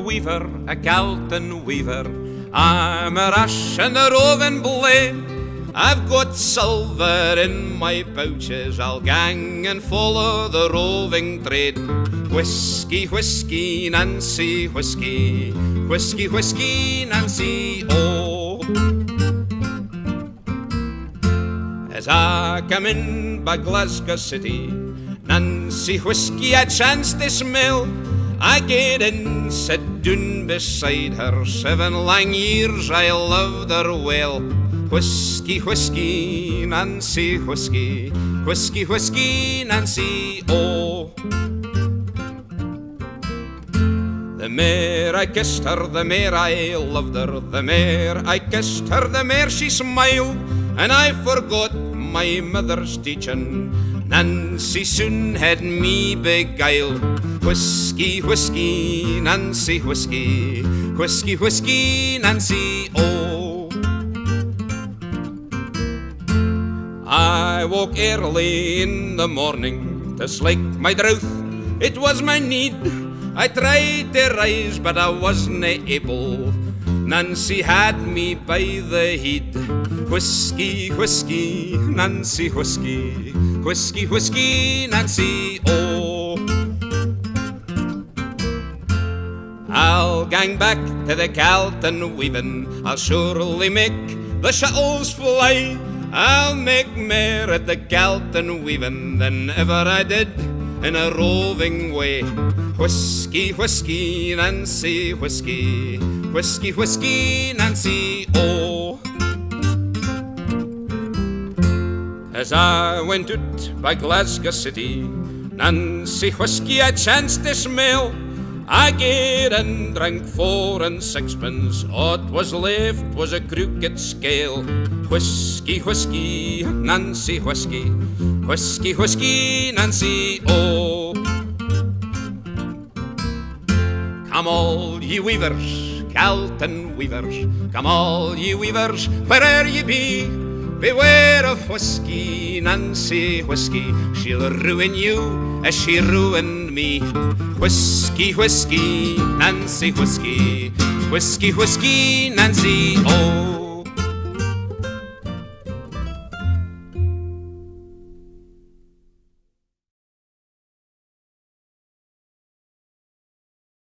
weaver, a Calton weaver. I'm a rash and a roving blade. I've got silver in my pouches, I'll gang and follow the roving trade. Whiskey, whiskey, Nancy, whiskey, whiskey, whiskey, Nancy, oh. As I come in by Glasgow City, Nancy whiskey I chance to smell. I get in, sit down beside her. Seven long years I loved her well. Whiskey, whiskey, Nancy, whiskey, whiskey, whiskey, Nancy, oh. The mayor I kissed her, the mayor I loved her, the mayor I kissed her, the mayor she smiled, and I forgot my mother's teaching. Nancy soon had me beguiled. Whiskey, whiskey, Nancy, whiskey, whiskey, whiskey, Nancy, oh. I woke early in the morning to slake my drouth. It was my need. I tried to rise, but I wasn't able. Nancy had me by the head. Whiskey, whiskey, Nancy, whiskey, whiskey, whiskey, Nancy, oh. I'll gang back to the Calton weaving. I'll surely make the shuttles fly. I'll make more at the Calton weaving than ever I did in a roving way. Whiskey, whiskey, Nancy, whiskey, whiskey, whiskey, Nancy, oh. As I went out by Glasgow City, Nancy whiskey I chanced to smell. I get and drank four and sixpence. What was left was a crooked scale. Whiskey, whiskey, Nancy, whiskey, whiskey, whiskey, Nancy, oh. Come all ye weavers, Calton weavers, come all ye weavers, where'er ye be. Beware of whiskey, Nancy whiskey, she'll ruin you as she ruined me. Whiskey, whiskey, Nancy whiskey, whiskey, whiskey, Nancy, oh.